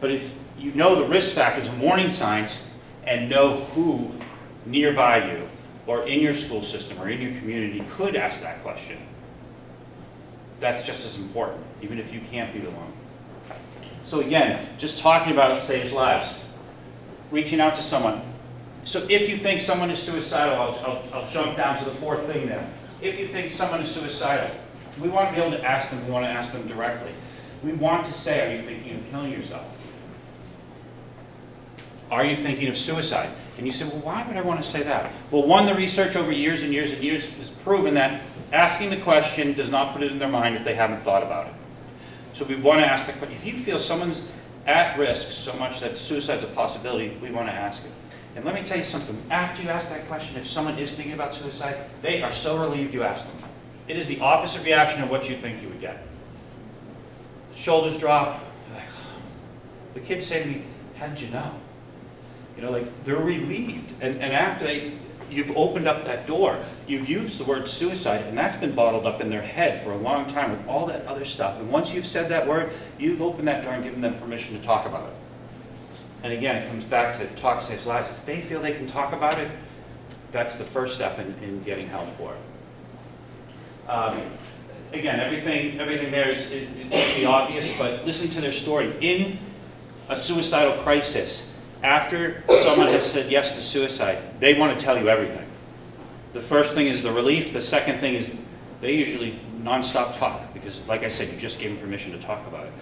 But if you know the risk factors and warning signs and know who nearby you or in your school system or in your community could ask that question, that's just as important, even if you can't be the one. So again, just talking about it saves lives. Reaching out to someone. So if you think someone is suicidal, I'll, I'll, I'll jump down to the fourth thing there. If you think someone is suicidal, we want to be able to ask them, we want to ask them directly. We want to say, are you thinking of killing yourself? Are you thinking of suicide? And you say, well, why would I want to say that? Well, one, the research over years and years and years has proven that asking the question does not put it in their mind if they haven't thought about it. So we want to ask that question. If you feel someone's at risk so much that suicide's a possibility, we want to ask it. And let me tell you something. After you ask that question, if someone is thinking about suicide, they are so relieved you asked them. It is the opposite reaction of what you think you would get. The Shoulders drop. The kids say to me, how did you know? You know, like they're relieved. And, and after they, you've opened up that door, you've used the word suicide, and that's been bottled up in their head for a long time with all that other stuff. And once you've said that word, you've opened that door and given them permission to talk about it. And again, it comes back to talk saves lives. If they feel they can talk about it, that's the first step in, in getting help for it. Um, again, everything, everything there is it, it be obvious, but listen to their story. In a suicidal crisis, after someone has said yes to suicide, they want to tell you everything. the first thing is the relief, the second thing is they usually nonstop talk, because like I said, you just gave them permission to talk about it.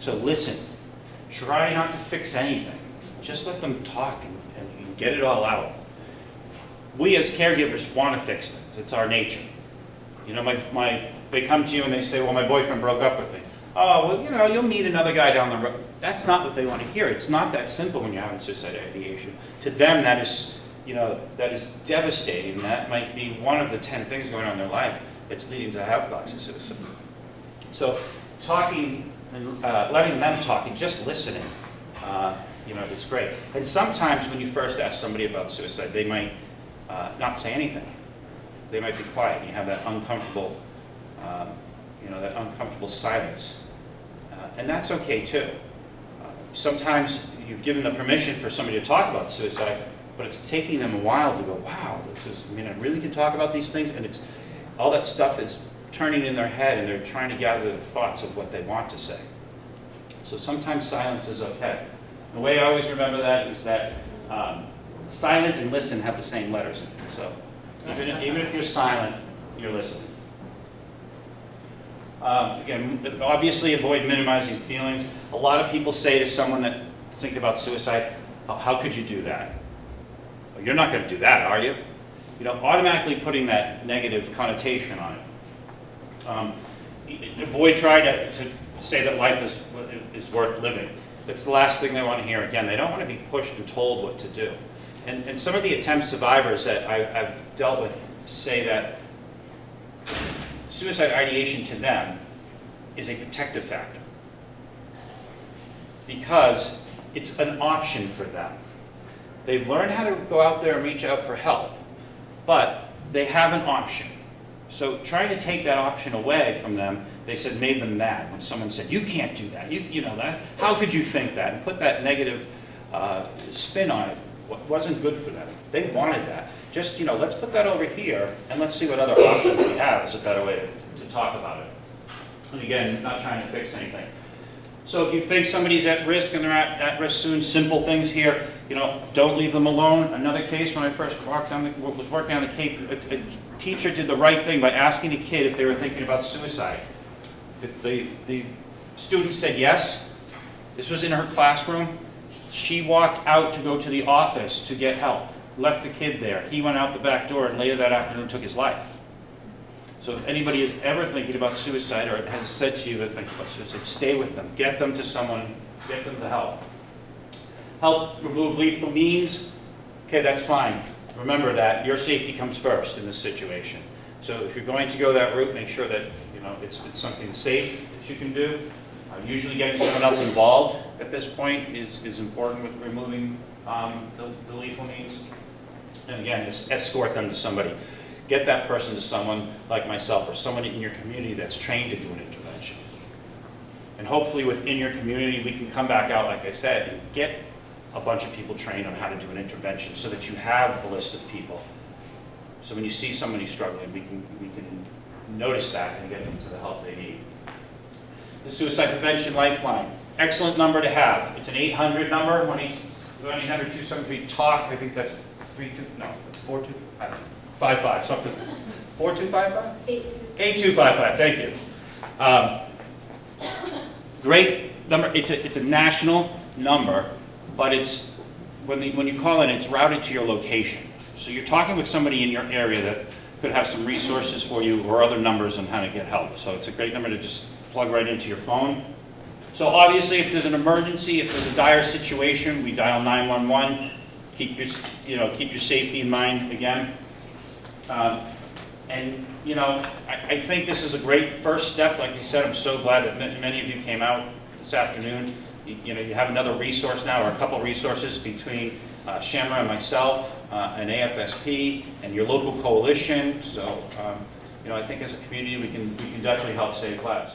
So listen, try not to fix anything, just let them talk and, and get it all out. We as caregivers want to fix things, it's our nature. You know, my, my, they come to you and they say, well, my boyfriend broke up with me. Oh, well, you know, you'll meet another guy down the road. That's not what they want to hear. It's not that simple when you're having suicide ideation. To them, that is, you know, that is devastating. That might be one of the 10 things going on in their life that's leading to have thoughts of suicide. So talking, and uh, letting them talk and just listening, uh, you know, is great. And sometimes when you first ask somebody about suicide, they might uh, not say anything. They might be quiet. and You have that uncomfortable, um, you know, that uncomfortable silence. And that's okay too. Uh, sometimes you've given the permission for somebody to talk about suicide, but it's taking them a while to go, wow, this is, I mean, I really can talk about these things, and it's, all that stuff is turning in their head, and they're trying to gather the thoughts of what they want to say. So sometimes silence is okay. The way I always remember that is that um, silent and listen have the same letters. So even even if you're silent, you're listening. Um, Again, obviously avoid minimizing feelings. A lot of people say to someone that's thinking about suicide, "Oh, how could you do that? Well, You're not going to do that, are you? You know, automatically putting that negative connotation on it. Um, Avoid trying to, to say that life is, is worth living. That's the last thing they want to hear. Again, they don't want to be pushed and told what to do. And, and some of the attempt survivors that I, I've dealt with say that suicide ideation to them is a protective factor because it's an option for them. They've learned how to go out there and reach out for help, but they have an option. So trying to take that option away from them, they said made them mad when someone said, you can't do that, you, you know that, how could you think that? And put that negative uh, spin on it wasn't good for them. They wanted that. Just, you know, let's put that over here and let's see what other options we have is a better way to, to talk about it. And again, not trying to fix anything. So if you think somebody's at risk and they're at, at risk soon, simple things here, you know, don't leave them alone. Another case, when I first walked on the, was working on the Cape, a, a teacher did the right thing by asking a kid if they were thinking about suicide. The, the, the student said yes. This was in her classroom. She walked out to go to the office to get help, left the kid there. He went out the back door and later that afternoon took his life. So if anybody is ever thinking about suicide or has said to you they're thinking about suicide, stay with them. Get them to someone, get them the help. Help remove lethal means, okay, that's fine. Remember that your safety comes first in this situation. So if you're going to go that route, make sure that, you know, it's, it's something safe that you can do. Uh, Usually getting someone else involved at this point is, is important with removing um, the the lethal means. And again, es- escort them to somebody. Get that person to someone like myself or someone in your community that's trained to do an intervention. And hopefully within your community, we can come back out, like I said, and get a bunch of people trained on how to do an intervention so that you have a list of people. So when you see somebody struggling, we can, we can notice that and get them to the help they need. The Suicide Prevention Lifeline, excellent number to have. It's an 800 number, 1-800-273-TALK, I think that's 32, no, 42, I don't know, 55, something, 4255?
Eight to
8255, thank you. Um, Great number, it's a, it's a national number, but it's, when you, when you call it, it's routed to your location. So you're talking with somebody in your area that could have some resources for you or other numbers on how to get help. So it's a great number to just plug right into your phone. So obviously, if there's an emergency, if there's a dire situation, we dial 911. Keep your, you know, keep your safety in mind again. Um, And, you know, I, I think this is a great first step. Like I said, I'm so glad that many of you came out this afternoon. You you know, you have another resource now, or a couple resources between uh, Shamra and myself, uh, and AFSP, and your local coalition. So, um, you know, I think as a community, we can, we can definitely help save lives.